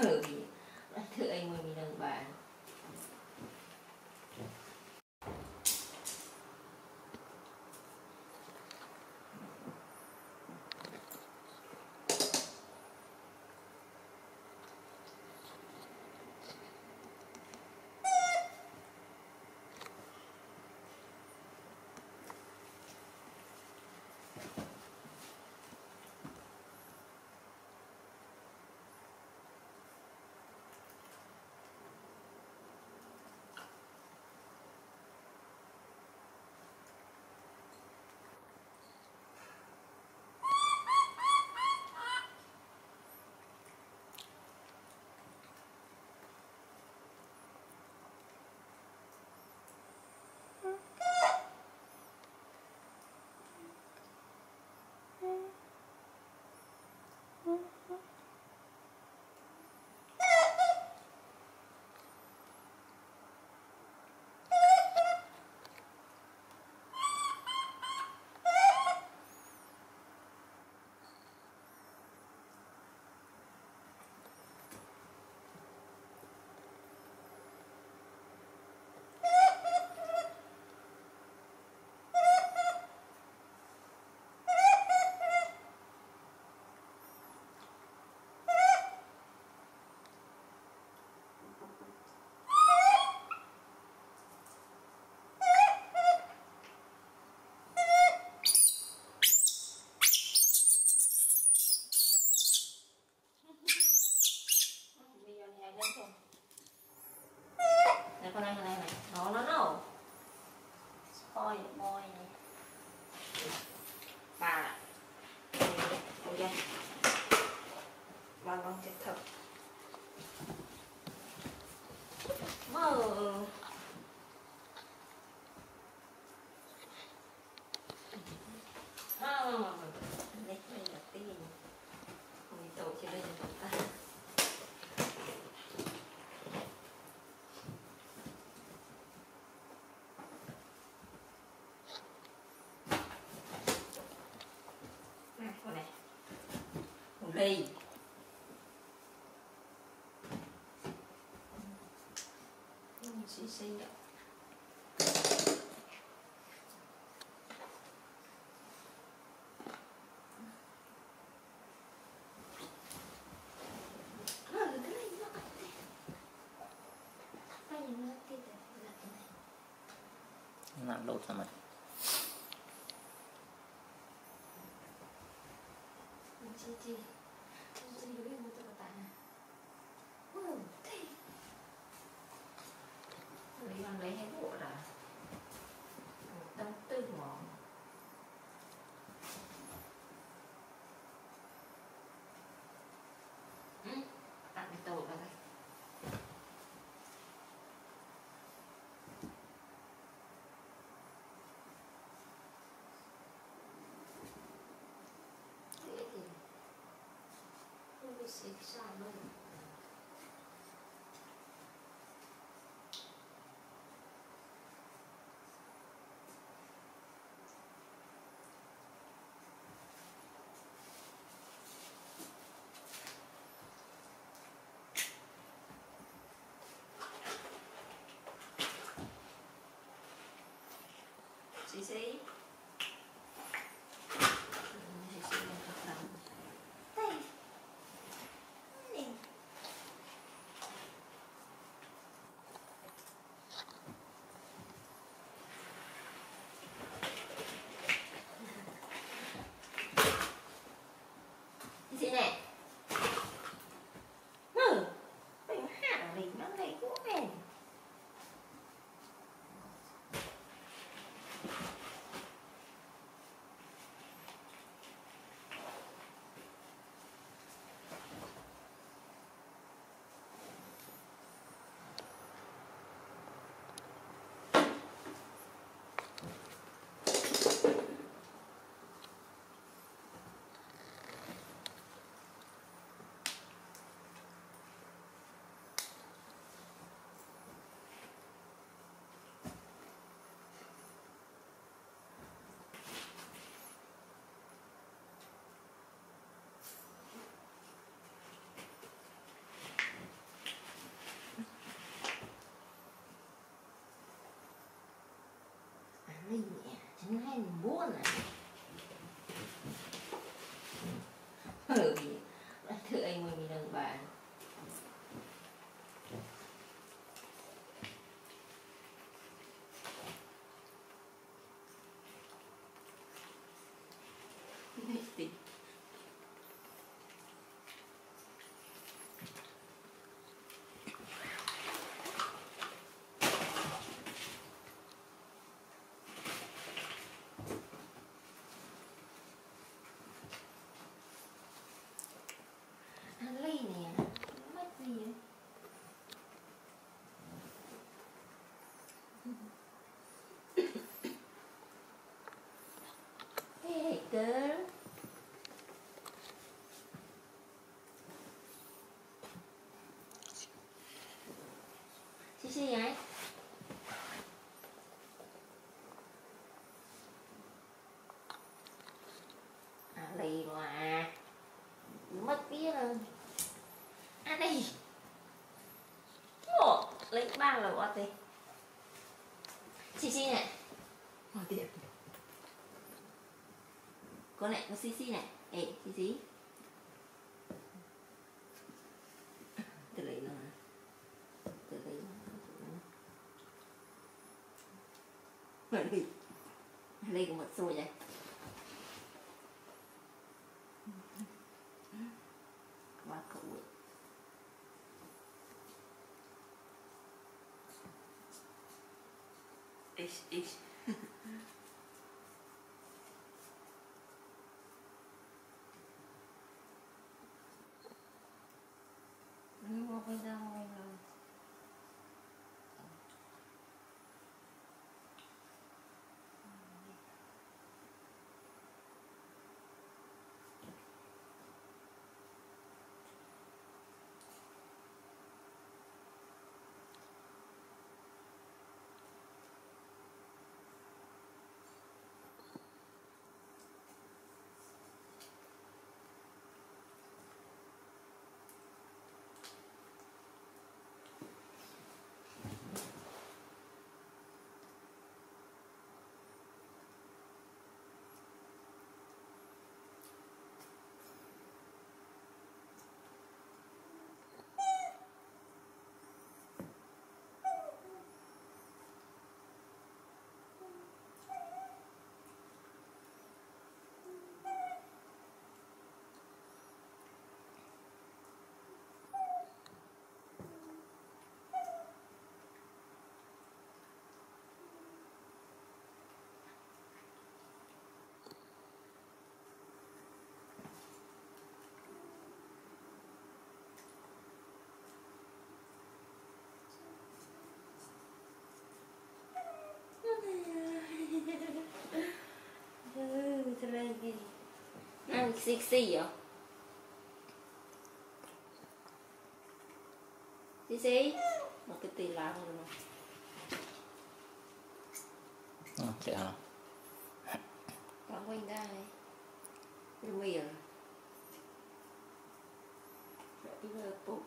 Oh, はい。新鮮だ。なロータマリ。GG。you see? 哎呀真爱你不了 girl. Chị gì vậy? À, liền mà mất vía luôn ăn đi lấy ba là quá tê chị chị nè 我点。Cô này, có xí xí này. Ê, xí xí Từ lấy nó? Từ lấy nó. Mở đi Lấy cũng một xôi vậy. Quá cậu ấy. Ish, sexy vậy Sexy Một cái tì lạ rồi. Mà ừ, sẽ hả Còn quanh ra này Rồi mì à? Rồi bây giờ bụng